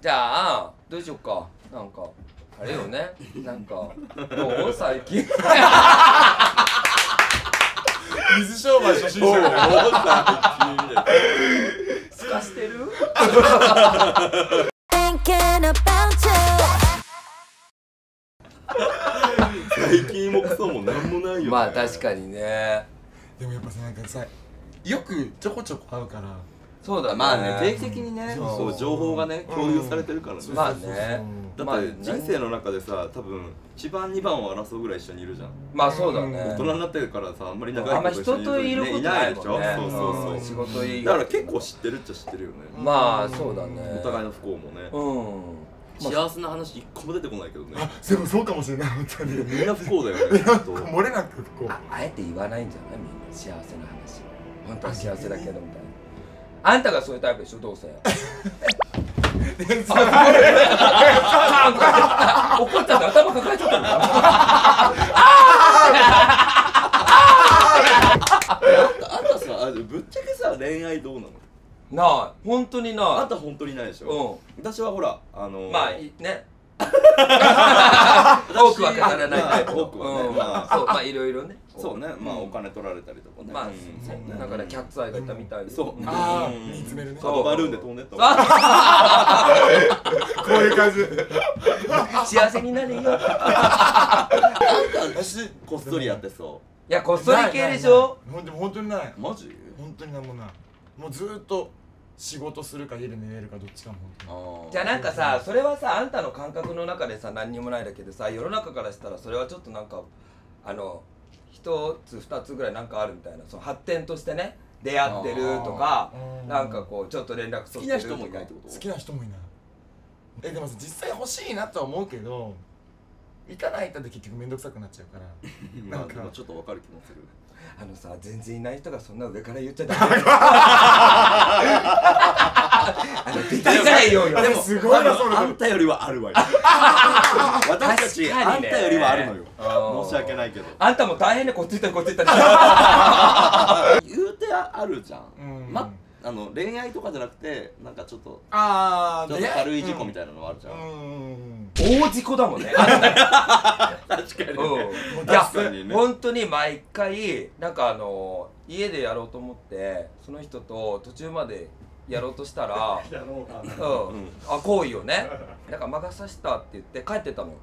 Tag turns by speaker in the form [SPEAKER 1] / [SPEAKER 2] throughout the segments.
[SPEAKER 1] じゃあどうしよっか。なんかあれよね。なんかどう？最近。
[SPEAKER 2] 水商売初心者。みたいな
[SPEAKER 1] すかしてる？
[SPEAKER 3] 最近もクソもなんもないよ、ね、
[SPEAKER 1] まあ確かにね。
[SPEAKER 2] でもやっぱさなんかさよくちょこちょこ会うから
[SPEAKER 1] そうだね。
[SPEAKER 3] まあね定期的にね
[SPEAKER 2] そう。
[SPEAKER 3] そう情報がね共有されてるからね、
[SPEAKER 1] まあね。
[SPEAKER 3] だ
[SPEAKER 1] まあ
[SPEAKER 3] って人生の中でさ多分1番2番を争うぐらい一緒にいるじゃん。
[SPEAKER 1] まあそうだね。
[SPEAKER 3] 大人になってるからさあんまり長いこと
[SPEAKER 1] 人といることないもんね
[SPEAKER 3] いないでしょそうそうそう、
[SPEAKER 1] ん仕事以外
[SPEAKER 3] だから結構知ってるっちゃ知ってるよね、
[SPEAKER 1] まあそうだね。
[SPEAKER 3] お互いの不幸もね、
[SPEAKER 1] うん。
[SPEAKER 3] 幸せな話一個も出てこないけどね。
[SPEAKER 2] あでもそうかもしれない本当に。
[SPEAKER 3] みんな不幸だよねきっと。
[SPEAKER 2] 漏れなくこう
[SPEAKER 1] ああえて言わないんじゃない？みんな幸せな話。本当は幸せだけどみたいなあんたがそういうタイプでしょどうせ。あ怒ったんで頭抱えちゃった。んだ
[SPEAKER 3] あんたさあぶっちゃけさ恋愛どうなの？
[SPEAKER 1] ない。本当になん
[SPEAKER 3] あた本当にないでしょ、私はほらあのー、
[SPEAKER 1] まあいね 多くは語らない。タイプ
[SPEAKER 3] 多くはね。
[SPEAKER 1] うん。
[SPEAKER 3] まあ
[SPEAKER 1] そうまあいろいろね。
[SPEAKER 3] そうね。まあ
[SPEAKER 1] うん
[SPEAKER 3] お金取られたりとかね。
[SPEAKER 1] まあう
[SPEAKER 3] ね。
[SPEAKER 1] だからキャッツアイが言ったみたいに
[SPEAKER 3] そう。
[SPEAKER 2] ああ
[SPEAKER 3] うん。
[SPEAKER 2] 見つめ
[SPEAKER 3] バルーンで飛んでった
[SPEAKER 1] あ
[SPEAKER 2] こういう感じ。
[SPEAKER 1] 幸せになれよ。い
[SPEAKER 2] 私
[SPEAKER 3] こっそりやってそ
[SPEAKER 1] やこっそり系でしょ。
[SPEAKER 2] ほんでも本当にない。う
[SPEAKER 3] マジ？
[SPEAKER 2] 本当になんもない。もうずーっと仕事するか家で寝れるかどっちかも
[SPEAKER 1] じゃあなんかさそれはさあんたの感覚の中でさ何にもないだけどさ世の中からしたらそれはちょっとなんかあの一つ二つぐらいなんかあるみたいなその発展としてね出会ってるとかなんかこうちょっと連絡取ってる
[SPEAKER 3] 好きな人もいないってこと？
[SPEAKER 2] 好きな人もいないえでもさ実際欲しいなとは思うけど行かないとで結局面倒くさくなっちゃうから。
[SPEAKER 3] ま
[SPEAKER 2] なんか。
[SPEAKER 3] ちょっとわかる気もする。
[SPEAKER 1] あのさ全然いない人がそんな上から言っちゃダメ。あの出てないよ。よ
[SPEAKER 2] でもすごいなそれ
[SPEAKER 3] あんたよりはあるわよ私たち、あんたよりはあるのよ。
[SPEAKER 1] うん
[SPEAKER 3] 申し訳ないけど。
[SPEAKER 1] あんたも大変ねこっち行ったりこっち行ったり。
[SPEAKER 3] 言うてあるじゃん、
[SPEAKER 2] うん。
[SPEAKER 3] まあの恋愛とかじゃなくてなんかちょっと
[SPEAKER 2] あ
[SPEAKER 3] ちょっと軽い事故み
[SPEAKER 2] い
[SPEAKER 3] たいなのあるじゃん、
[SPEAKER 2] うん
[SPEAKER 1] 大事故だもんね。
[SPEAKER 3] 確かに。
[SPEAKER 1] うん。
[SPEAKER 3] ね、
[SPEAKER 1] いや
[SPEAKER 3] 確かにね。
[SPEAKER 1] 本当に毎回なんかあの家でやろうと思ってその人と途中までやろうとしたらうん、あ行為をね。なんか魔が差したって言って帰ってたのよ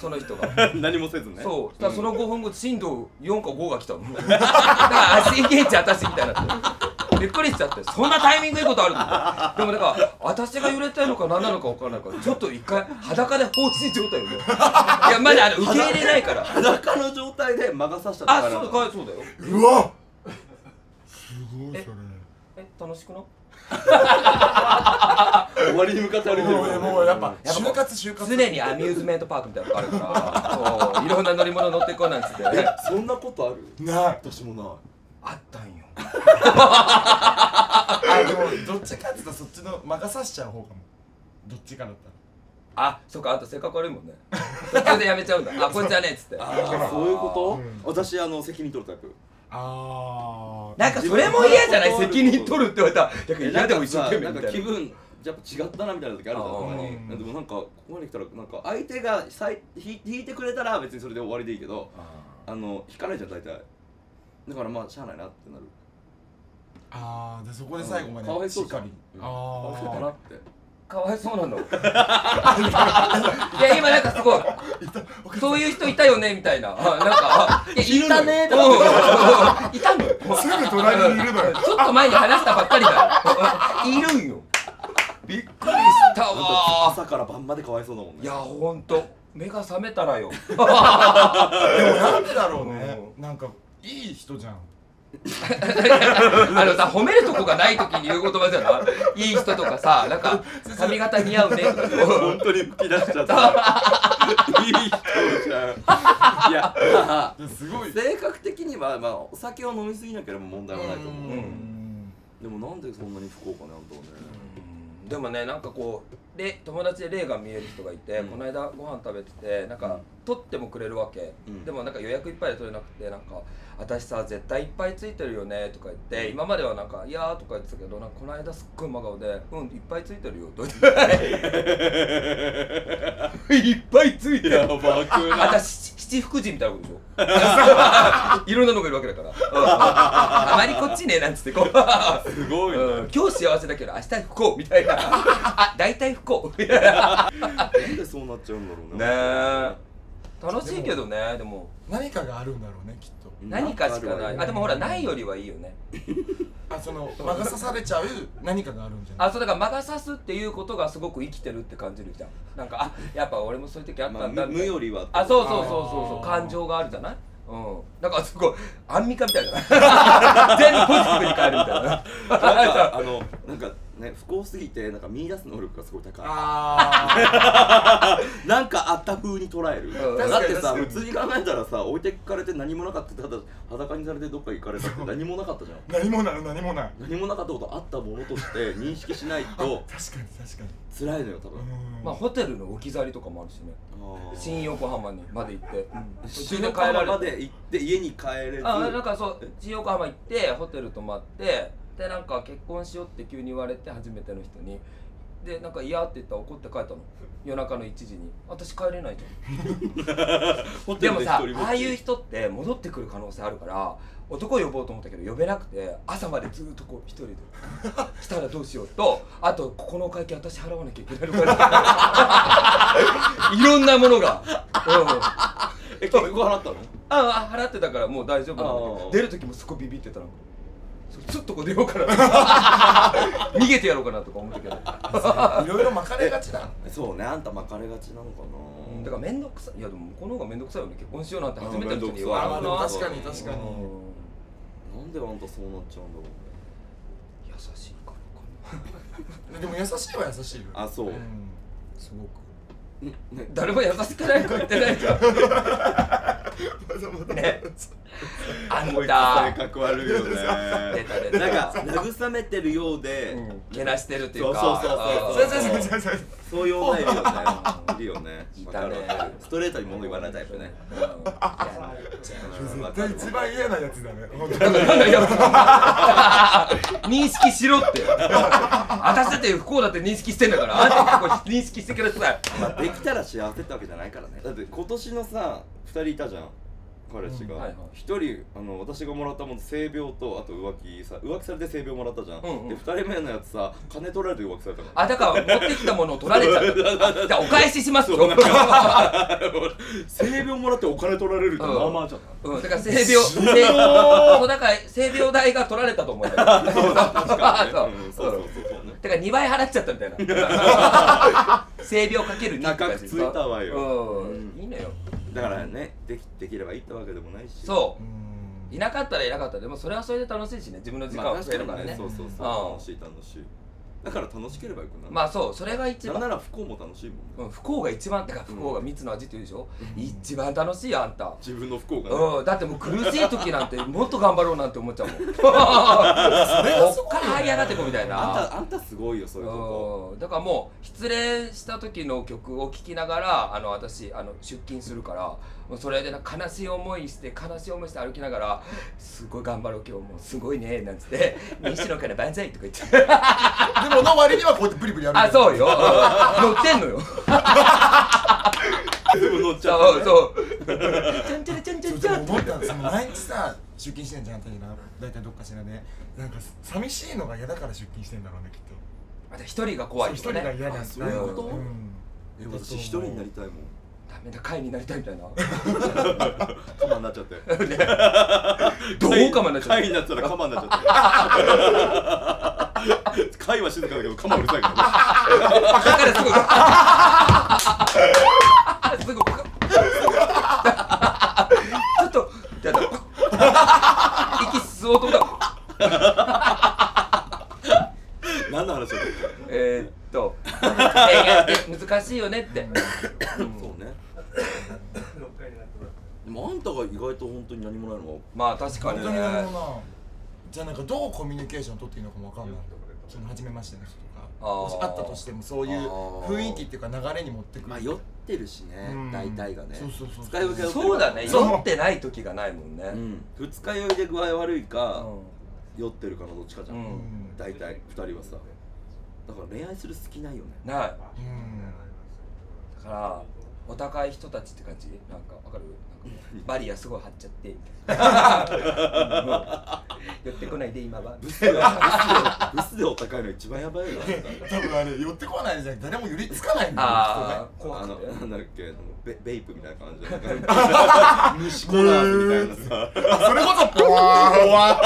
[SPEAKER 1] その人が。
[SPEAKER 3] 何もせずね。
[SPEAKER 1] そう。そしたらその5分後震度4か5が来たのだ から足ゲーチ私みたいになって びっくりしちゃってそんなタイミングいいことあるの？でもだから私が揺れたいのか何なのか分からないからちょっと一回裸で放置状態よね。いやまだあの受け入れないから。
[SPEAKER 3] 裸の状態で魔が差した
[SPEAKER 1] あ
[SPEAKER 3] ら
[SPEAKER 1] そうだそうだよ。
[SPEAKER 2] うわすごいそれ。
[SPEAKER 1] え楽しくない？
[SPEAKER 3] 終わりに向かって歩いてる
[SPEAKER 2] もうねもうやっぱ就活就活。
[SPEAKER 1] 常にアミューズメントパークみたいなのがあるからそういろんな乗り物乗ってこうなんつって
[SPEAKER 3] えそんなことある？
[SPEAKER 2] ない。
[SPEAKER 3] 私もない。
[SPEAKER 1] あったんよ
[SPEAKER 2] あでもどっちかっていうとそっちの任さしちゃう方かも。どっちかだったら。
[SPEAKER 1] あそっかあんた性格悪いもんね。途中でやめちゃうんだ。あこいつはねっつって。
[SPEAKER 3] ああそういうこと、
[SPEAKER 2] うん。
[SPEAKER 3] 私あの責任取るタイプ。
[SPEAKER 2] あ
[SPEAKER 1] なんかそれも嫌じゃない？
[SPEAKER 3] 自分の
[SPEAKER 1] 責任取るって言われたら。逆に嫌でも一生懸命
[SPEAKER 3] なん
[SPEAKER 1] みたいな。
[SPEAKER 3] か気分やっぱ違ったなみたいな時あるじゃん。たでもなんかここまで来たらなんか相手がさい引引いてくれたら別にそれで終わりでいいけどあの引かないじゃん大体。だからまあしゃあないなってなる
[SPEAKER 2] あーでそこで最後まで
[SPEAKER 3] かわいそう
[SPEAKER 2] かり
[SPEAKER 3] うん
[SPEAKER 2] あ
[SPEAKER 3] かわいそうだな
[SPEAKER 2] ー。
[SPEAKER 3] って
[SPEAKER 1] かわいそうなの。いや今なんかすごい。そういう人いたよねみたいな。あなんかあ いやいたねとか。いたの。
[SPEAKER 2] すぐ隣にいるのよ。
[SPEAKER 1] ちょっと前に話したばっかりだよ。いるんよ。びっくりしたわ。
[SPEAKER 3] 朝から晩までかわいそうだもんね。
[SPEAKER 1] いやほんと。目が覚めたらよ。
[SPEAKER 2] でもなんでだろうね。なんかいい人じゃん
[SPEAKER 1] あのさ褒めるとこがない時に言う言葉じゃない？いい人とかさなんか髪型似合うね。とか
[SPEAKER 3] 本当に吹き出しちゃった。いい人じゃん。いやまあ
[SPEAKER 2] すごい。
[SPEAKER 3] 性格的にはまあお酒を飲みすぎなければ問題はないと思う。
[SPEAKER 1] うん。
[SPEAKER 3] でもなんでそんなに不幸かねあんたはね。
[SPEAKER 1] でもねなんかこう霊友達で霊が見える人がいて、
[SPEAKER 3] うん。
[SPEAKER 1] この間ご飯食べててなんか、取ってもくれるわけ、
[SPEAKER 3] うん。
[SPEAKER 1] でもなんか予約いっぱいで取れなくてなんか「私さ絶対いっぱいついてるよね」とか言って今まではなんか「いやー」とか言ってたけどなんかこの間すっごい真顔で「うんいっぱいついてるよ」と言って。いっぱいついてる。
[SPEAKER 3] やばくない？
[SPEAKER 1] 私七福神みたいなことでしょ？いろんなのがいるわけだから、うん。あまりこっちねなんつってこう。
[SPEAKER 3] すごいね、
[SPEAKER 1] うん。今日幸せだけど明日不幸みたいな。あ大体不幸ね
[SPEAKER 3] なんでそうなっちゃうんだろうね。
[SPEAKER 1] え。楽しいけどねでも。
[SPEAKER 2] 何かがあるんだろうねきっと。
[SPEAKER 1] 何かしかない。あでもほらないよりはいいよね。
[SPEAKER 2] あその魔が差されちゃう何かがあるんじゃない？
[SPEAKER 1] あそうだから魔が差すっていうことがすごく生きてるって感じるじゃん。なんかあやっぱ俺もそういう時あったんだ
[SPEAKER 3] まあ、無無よりは
[SPEAKER 1] あそうそうそうそうそう感情があるじゃない？うん。なんかすごいアンミカみたいじゃな。い 全部ポジティブに変えるみたいな。
[SPEAKER 3] なんかあのなんかね不幸すぎてなんか見出す能力がすごい高い。
[SPEAKER 2] あ
[SPEAKER 3] なんかあった風に捉える、
[SPEAKER 1] うん。
[SPEAKER 3] だってさ普通に考えたらさ置いてかれて何もなかったただ裸にされてどっか行かれたって何もなかったじゃん。
[SPEAKER 2] ー何もない何もない。
[SPEAKER 3] 何もなかったことあったものとして認識しないと
[SPEAKER 2] 確かに確かに。
[SPEAKER 3] 辛いのよ多分、
[SPEAKER 2] うん。
[SPEAKER 1] まあホテルの置き去りとかもあるしね。新横浜にまで行って、途
[SPEAKER 3] 新横浜まで行って家に帰れず。
[SPEAKER 1] あなんかそう新横浜行ってホテル泊まってでなんか結婚しようって急に言われて初めての人にでなんか嫌って言ったら怒って帰ったの。夜中の1時に。私帰れないじゃん。でもさああいう人って戻ってくる可能性あるから男呼ぼうと思ったけど呼べなくて朝までずっとこう一人で。来たらどうしようと。あとここのお会計私払わなきゃいけないのかな。いろんなものが、うん、あ
[SPEAKER 3] え結局払ったの？
[SPEAKER 1] あ払ってたからもう大丈夫なんだけ
[SPEAKER 3] あー。
[SPEAKER 1] ど出る時もすごいビビってたのちょっとこう出ようかな逃げてやろうかなとか思ったけど
[SPEAKER 2] いろいろ巻かれがちだ。
[SPEAKER 3] そうねあんた巻かれがちなのかな。
[SPEAKER 1] だから面倒くさい。いやでもこの方が面倒くさいよね。結婚しようなんて初めての人に言われ
[SPEAKER 2] あまあでも
[SPEAKER 1] るな
[SPEAKER 2] 確かに確かに。
[SPEAKER 1] うん。
[SPEAKER 3] なんであんたそうなっちゃうんだろう。ね
[SPEAKER 1] 優しいからかな
[SPEAKER 2] でも優しいは優しいよ。
[SPEAKER 3] あそう、
[SPEAKER 2] ん。すごく。
[SPEAKER 3] ね。
[SPEAKER 1] 誰も優しくないと言ってないじゃんね。あん
[SPEAKER 3] こいつ性
[SPEAKER 1] た
[SPEAKER 3] 格悪いよね。
[SPEAKER 1] 出た出た。
[SPEAKER 3] なんか慰めてるようで、
[SPEAKER 1] うん。けなしてるっていうか。
[SPEAKER 3] そうそうそうそう
[SPEAKER 2] そう。そうそうそうそう
[SPEAKER 3] いう女いるよね。いるよね。
[SPEAKER 1] いたね。
[SPEAKER 3] ストレートに物言わないタイプね。
[SPEAKER 1] うん嫌になっちゃう
[SPEAKER 3] うん。わかる
[SPEAKER 2] 一番嫌なやつ。だね
[SPEAKER 1] 認識しろって。私だって不幸だって認識してんだから。あんた認識してください。
[SPEAKER 3] まあできたら幸せってわけじゃないからね。だって今年のさ2人いたじゃん彼氏が。一、人あの私がもらったもの性病とあと浮気さ浮気されて性病もらったじゃん、
[SPEAKER 1] うんうん。
[SPEAKER 3] で2人目のやつさ金取られて浮気されたの
[SPEAKER 1] あだから持ってきたものを取られちゃった。じゃあお返ししますよ。
[SPEAKER 3] 性病もらってお金取られるってまあまあじゃん、
[SPEAKER 1] うん、だから性病性そうだから性病代が取られたと思うんだ
[SPEAKER 3] かにね。
[SPEAKER 1] そう。
[SPEAKER 3] うんそうそうそう。
[SPEAKER 1] だから2倍払っちゃったみたいな。性病かける2って感じ
[SPEAKER 3] 高くついたわよ。
[SPEAKER 1] うん、
[SPEAKER 3] うん。
[SPEAKER 1] いいのよ
[SPEAKER 3] だからねできできればいいってわけでもないし。
[SPEAKER 1] そう。
[SPEAKER 2] うん。
[SPEAKER 1] いなかったらいなかった。でもそれはそれで楽しいしね。自分の時間を増えるからね,、
[SPEAKER 3] にね。そうそう
[SPEAKER 1] う。ん。
[SPEAKER 3] そう楽しい楽しいだから楽しければよくなる。
[SPEAKER 1] まあそうそれが一番。
[SPEAKER 3] なんなら不幸も楽しいもんね。
[SPEAKER 1] うん、不幸が一番だから不幸が蜜の味って言うでしょ、一番楽しいよあんた。
[SPEAKER 3] 自分の不幸がね。
[SPEAKER 1] うん、だってもう苦しい時なんて もっと頑張ろうなんて思っちゃうもん。こっから這い上がってこうみたいな。
[SPEAKER 3] あんたあんたすごいよそういうと。こ
[SPEAKER 1] うんだからもう失恋した時の曲を聴きながらあの私あの出勤するからもうそれでな悲しい思いして悲しい思いして歩きながら「すごい頑張ろう今日もうすごいね」なんつって「西野から万歳」とか言って。
[SPEAKER 2] でもの割にはこうやってブリブリやる。
[SPEAKER 1] あそうよ。乗ってんのよ。
[SPEAKER 3] でも乗っちゃ
[SPEAKER 1] そう
[SPEAKER 3] う
[SPEAKER 1] そうちゃんちゃらちゃんちゃ
[SPEAKER 2] そう。ん
[SPEAKER 1] ちゃん
[SPEAKER 2] でも思ったんですよ。毎日さ出勤してんじゃんあんたにな大体どっかしらで。なんか寂しいのが嫌だから出勤してんだろうねきっと。
[SPEAKER 1] また一人が怖い
[SPEAKER 2] そう
[SPEAKER 1] とかね。
[SPEAKER 2] 一人が嫌だ
[SPEAKER 3] あそういうこと？
[SPEAKER 2] ん。
[SPEAKER 3] え私一人になりたいもん
[SPEAKER 1] ダメだ会になりたいみたいな。
[SPEAKER 3] カマになっちゃって。
[SPEAKER 1] どうかまになっちゃ
[SPEAKER 3] 貝
[SPEAKER 1] う
[SPEAKER 3] になったらカマになっちゃって。貝は静かだけどカマうるさいからね。
[SPEAKER 1] だからすぐすぐちょっとじゃあ息吸おうと思った。
[SPEAKER 3] 何の話だっ
[SPEAKER 1] えー、っと。映画って難しいよねって。
[SPEAKER 3] うねでもあんたが意外と本当に何もないの？は
[SPEAKER 1] まあ確かにね。
[SPEAKER 2] 本当になるほどなじゃあなんかどうコミュニケーション取っていいのかもわかんない。その初めましての人とか。もしあったとしてもそういう雰囲気っていうか流れに持ってくる。
[SPEAKER 3] まあ酔ってるしね。
[SPEAKER 2] うん。
[SPEAKER 3] 大体がね。
[SPEAKER 2] そうそうそう。
[SPEAKER 3] 二日酔いが酔ってる
[SPEAKER 1] そうだね。酔ってない時がないもんね。
[SPEAKER 3] うん。二日酔いで具合悪いか
[SPEAKER 1] う
[SPEAKER 3] 酔ってるかのどっちかじゃ
[SPEAKER 1] うん。ん
[SPEAKER 3] 大体二人はさ。だから恋愛する隙ないよね。
[SPEAKER 1] んない。
[SPEAKER 2] うん。
[SPEAKER 1] だからお高い人たちって感じ？なんかわかる？なんかバリアすごい張っちゃって 寄ってこないで今は。
[SPEAKER 3] ブスでブスでお高いの一番やばいよな。
[SPEAKER 2] 多分あれ寄ってこないじゃん。誰も寄りつかないんだよ
[SPEAKER 1] ああ
[SPEAKER 3] あのなんだっけベベイプみたいな感じで 虫コナーズみたいなさ。
[SPEAKER 2] それこそポワーポワ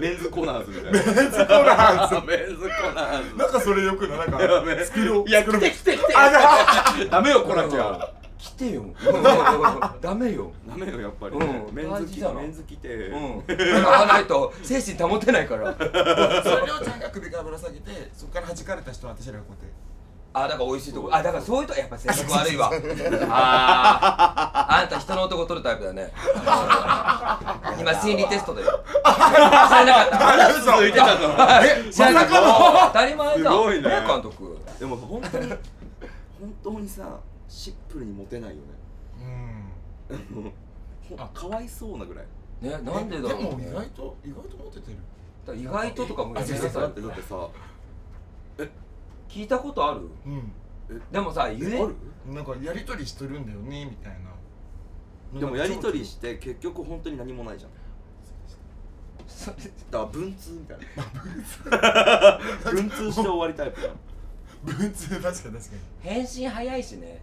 [SPEAKER 3] メンズコナーズみたいな。
[SPEAKER 2] ーメンズコナーズ。
[SPEAKER 3] メンズコナーズ。
[SPEAKER 2] なんかそれよくない？なんかスピード
[SPEAKER 3] いや来て来て来て。
[SPEAKER 2] あじゃ
[SPEAKER 3] ダメよ来なきゃ
[SPEAKER 1] 来てよ。ダメよ。
[SPEAKER 3] ダメよやっぱり。
[SPEAKER 1] うん。
[SPEAKER 3] メンズ着
[SPEAKER 1] 大事だな。
[SPEAKER 3] メンズ着て。
[SPEAKER 1] うん。会わないと精神保てないから。
[SPEAKER 2] あそれりょうちゃんが首からぶら下げてそこから弾かれた人は私らがこうやって。
[SPEAKER 1] あだから美味しいとこ。あだからそういうとやっぱ性格悪いわ。あー。あんた人の男取るタイプだね。今心理テストで知らなかった。
[SPEAKER 3] 続いてたの
[SPEAKER 2] え
[SPEAKER 1] 知らなかった。当たり前だ。
[SPEAKER 3] すごいね。
[SPEAKER 1] 監督。
[SPEAKER 3] でも本当に本当にさシンプルにモテないよね。
[SPEAKER 2] うん。
[SPEAKER 3] かわいそうなぐらい。
[SPEAKER 1] ねなんでだろう、ね、
[SPEAKER 2] でも意外と意外とモテてる。
[SPEAKER 1] 意外ととかもやめな
[SPEAKER 3] だ
[SPEAKER 1] さい。
[SPEAKER 3] ってだってさ
[SPEAKER 1] 聞いたことある？
[SPEAKER 2] うん。
[SPEAKER 1] でもさ言え？
[SPEAKER 2] なんかやりとりしてるんだよねみたいな。
[SPEAKER 3] でもやりとりして結局本当に何もないじゃん
[SPEAKER 1] それ
[SPEAKER 3] だから文通みたいな。文通。して終わりタイプじゃん
[SPEAKER 2] 文通確かに確かに。
[SPEAKER 1] 返信早いしね。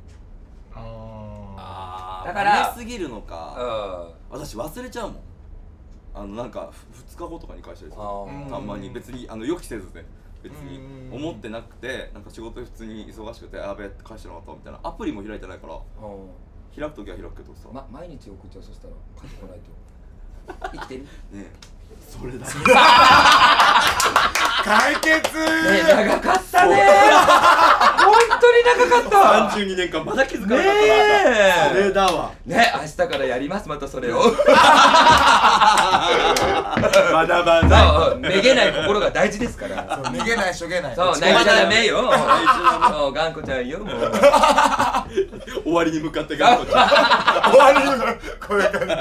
[SPEAKER 2] あ
[SPEAKER 3] あ
[SPEAKER 1] だから
[SPEAKER 3] 早すぎるの
[SPEAKER 1] う
[SPEAKER 3] か
[SPEAKER 1] ん。
[SPEAKER 3] 私忘れちゃうもん。あのなんか2日後とかに返したりする。たまに。別にあの予期せずね。別に
[SPEAKER 2] うん。
[SPEAKER 3] 思ってなくてなんか仕事普通に忙しくてやべえ返してなかったみたいな。アプリも開いてないから。
[SPEAKER 1] うん。
[SPEAKER 3] 開く時は開くけどさ、
[SPEAKER 1] ま、毎日送っちゃうそしたら。帰ってこないと。生きてる？ね
[SPEAKER 3] ねそれだ。
[SPEAKER 2] 解決。
[SPEAKER 1] 長かったね。本当に長かった。
[SPEAKER 3] 32年間まだ気づかな
[SPEAKER 1] ね
[SPEAKER 3] かった。なそれ
[SPEAKER 1] え
[SPEAKER 3] だわ。
[SPEAKER 1] ね明日からやりますまたそれを。
[SPEAKER 3] まだまだ。
[SPEAKER 1] そうめげない心が大事ですから。
[SPEAKER 2] そう逃げないしょげない。
[SPEAKER 1] そう泣いちゃダメよ。そう頑固ちゃんよもう。
[SPEAKER 3] 終わりに向かって頑張って
[SPEAKER 2] 終わりのこういう感じ